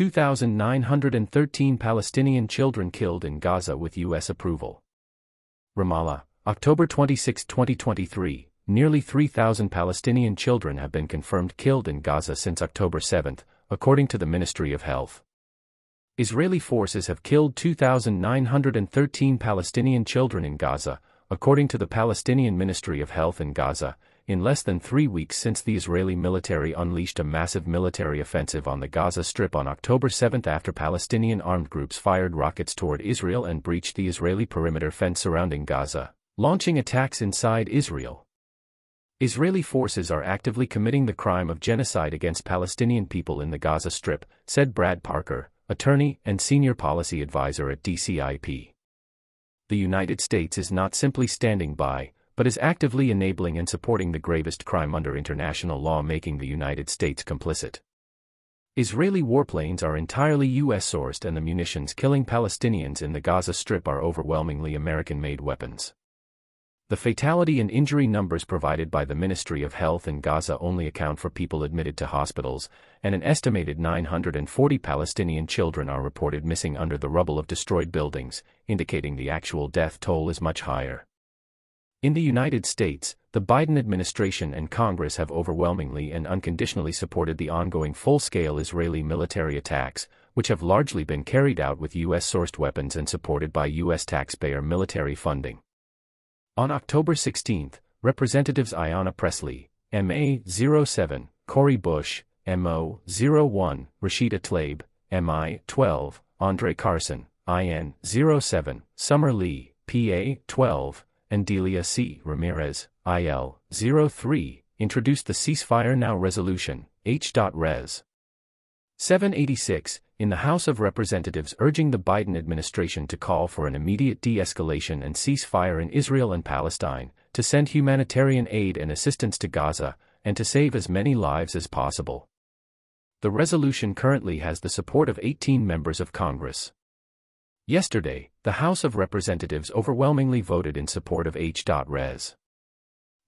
2,913 Palestinian children killed in Gaza with U.S. approval. Ramallah, October 26, 2023. Nearly 3,000 Palestinian children have been confirmed killed in Gaza since October 7, according to the Ministry of Health. Israeli forces have killed 2,913 Palestinian children in Gaza, according to the Palestinian Ministry of Health in Gaza, in less than three weeks since the Israeli military unleashed a massive military offensive on the Gaza Strip on October 7 after Palestinian armed groups fired rockets toward Israel and breached the Israeli perimeter fence surrounding Gaza, launching attacks inside Israel. Israeli forces are actively committing the crime of genocide against Palestinian people in the Gaza Strip, said Brad Parker, attorney and senior policy advisor at DCIP. The United States is not simply standing by, but is actively enabling and supporting the gravest crime under international law making the United States complicit. Israeli warplanes are entirely U.S. sourced and the munitions killing Palestinians in the Gaza Strip are overwhelmingly American-made weapons. The fatality and injury numbers provided by the Ministry of Health in Gaza only account for people admitted to hospitals, and an estimated 940 Palestinian children are reported missing under the rubble of destroyed buildings, indicating the actual death toll is much higher. In the United States, the Biden administration and Congress have overwhelmingly and unconditionally supported the ongoing full-scale Israeli military attacks, which have largely been carried out with U.S.-sourced weapons and supported by U.S. taxpayer military funding. On October 16, Representatives Ayanna Pressley, MA 07, Cori Bush, MO 01, Rashida Tlaib, MI 12, Andre Carson, IN 07, Summer Lee, PA 12, and Delia C. Ramirez, IL 03, introduced the Ceasefire Now Resolution, H. H.Res. 786, in the House of Representatives urging the Biden administration to call for an immediate de-escalation and ceasefire in Israel and Palestine, to send humanitarian aid and assistance to Gaza, and to save as many lives as possible. The resolution currently has the support of 18 members of Congress. Yesterday, the House of Representatives overwhelmingly voted in support of H.Res.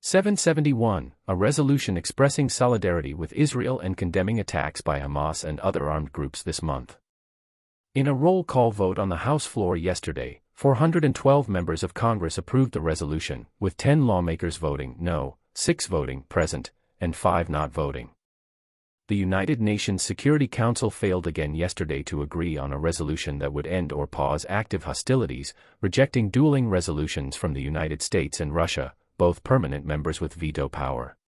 771, a resolution expressing solidarity with Israel and condemning attacks by Hamas and other armed groups this month. In a roll call vote on the House floor yesterday, 412 members of Congress approved the resolution, with 10 lawmakers voting no, 6 voting present, and 5 not voting the United Nations Security Council failed again yesterday to agree on a resolution that would end or pause active hostilities, rejecting dueling resolutions from the United States and Russia, both permanent members with veto power.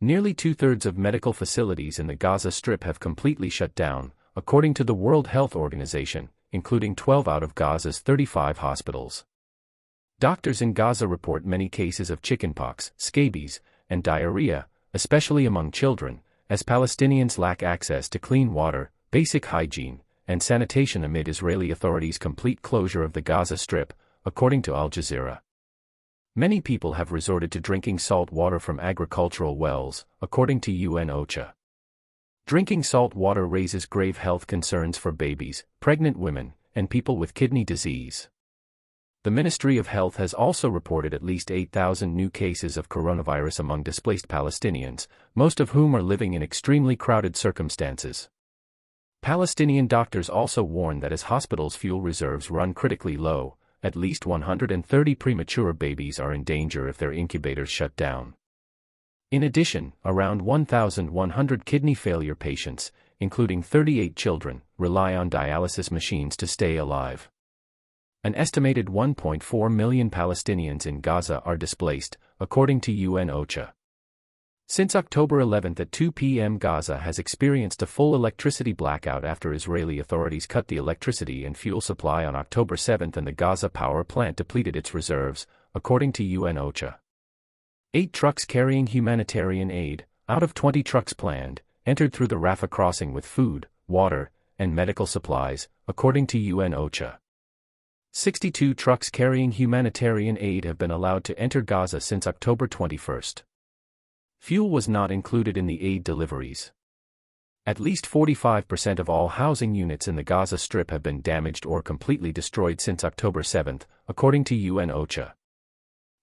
Nearly two-thirds of medical facilities in the Gaza Strip have completely shut down, according to the World Health Organization, including 12 out of Gaza's 35 hospitals. Doctors in Gaza report many cases of chickenpox, scabies, and diarrhea, especially among children, as Palestinians lack access to clean water, basic hygiene, and sanitation amid Israeli authorities' complete closure of the Gaza Strip, according to Al Jazeera. Many people have resorted to drinking salt water from agricultural wells, according to UN OCHA. Drinking salt water raises grave health concerns for babies, pregnant women, and people with kidney disease. The Ministry of Health has also reported at least 8,000 new cases of coronavirus among displaced Palestinians, most of whom are living in extremely crowded circumstances. Palestinian doctors also warn that as hospitals' fuel reserves run critically low, at least 130 premature babies are in danger if their incubators shut down. In addition, around 1,100 kidney failure patients, including 38 children, rely on dialysis machines to stay alive. An estimated 1.4 million Palestinians in Gaza are displaced, according to UN OCHA. Since October 11 at 2 p.m. Gaza has experienced a full electricity blackout after Israeli authorities cut the electricity and fuel supply on October 7 and the Gaza power plant depleted its reserves, according to UN OCHA. Eight trucks carrying humanitarian aid, out of 20 trucks planned, entered through the Rafah crossing with food, water, and medical supplies, according to UN OCHA. 62 trucks carrying humanitarian aid have been allowed to enter Gaza since October 21. Fuel was not included in the aid deliveries. At least 45% of all housing units in the Gaza Strip have been damaged or completely destroyed since October 7, according to UN OCHA.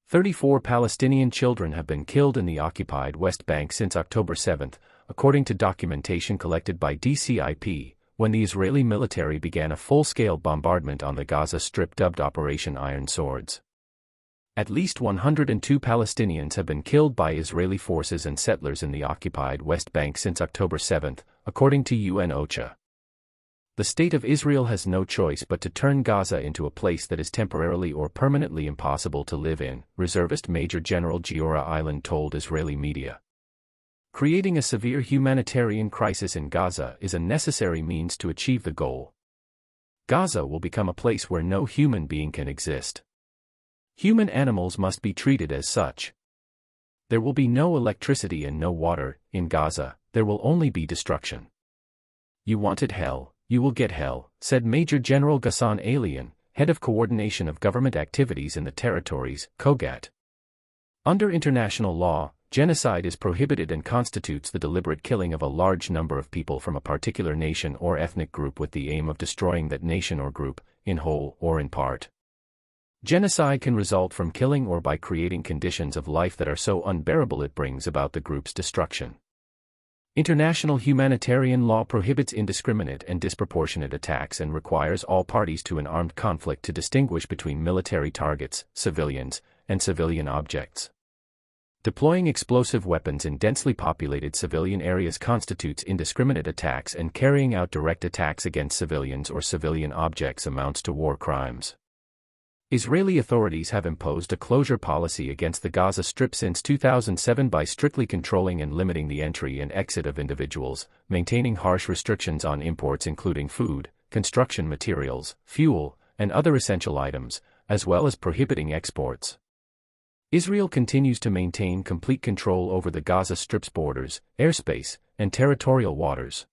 34 Palestinian children have been killed in the occupied West Bank since October 7, according to documentation collected by DCIP, when the Israeli military began a full-scale bombardment on the Gaza Strip dubbed Operation Iron Swords. At least 102 Palestinians have been killed by Israeli forces and settlers in the occupied West Bank since October 7, according to UN OCHA. The State of Israel has no choice but to turn Gaza into a place that is temporarily or permanently impossible to live in, reservist Major General Giora Eiland told Israeli media. Creating a severe humanitarian crisis in Gaza is a necessary means to achieve the goal. Gaza will become a place where no human being can exist. Human animals must be treated as such. There will be no electricity and no water, in Gaza, there will only be destruction. You wanted hell, you will get hell, said Major General Ghassan Alian, head of coordination of government activities in the territories, COGAT. Under international law, genocide is prohibited and constitutes the deliberate killing of a large number of people from a particular nation or ethnic group with the aim of destroying that nation or group, in whole or in part. Genocide can result from killing or by creating conditions of life that are so unbearable it brings about the group's destruction. International humanitarian law prohibits indiscriminate and disproportionate attacks and requires all parties to an armed conflict to distinguish between military targets, civilians, and civilian objects. Deploying explosive weapons in densely populated civilian areas constitutes indiscriminate attacks and carrying out direct attacks against civilians or civilian objects amounts to war crimes. Israeli authorities have imposed a closure policy against the Gaza Strip since 2007 by strictly controlling and limiting the entry and exit of individuals, maintaining harsh restrictions on imports including food, construction materials, fuel, and other essential items, as well as prohibiting exports. Israel continues to maintain complete control over the Gaza Strip's borders, airspace, and territorial waters.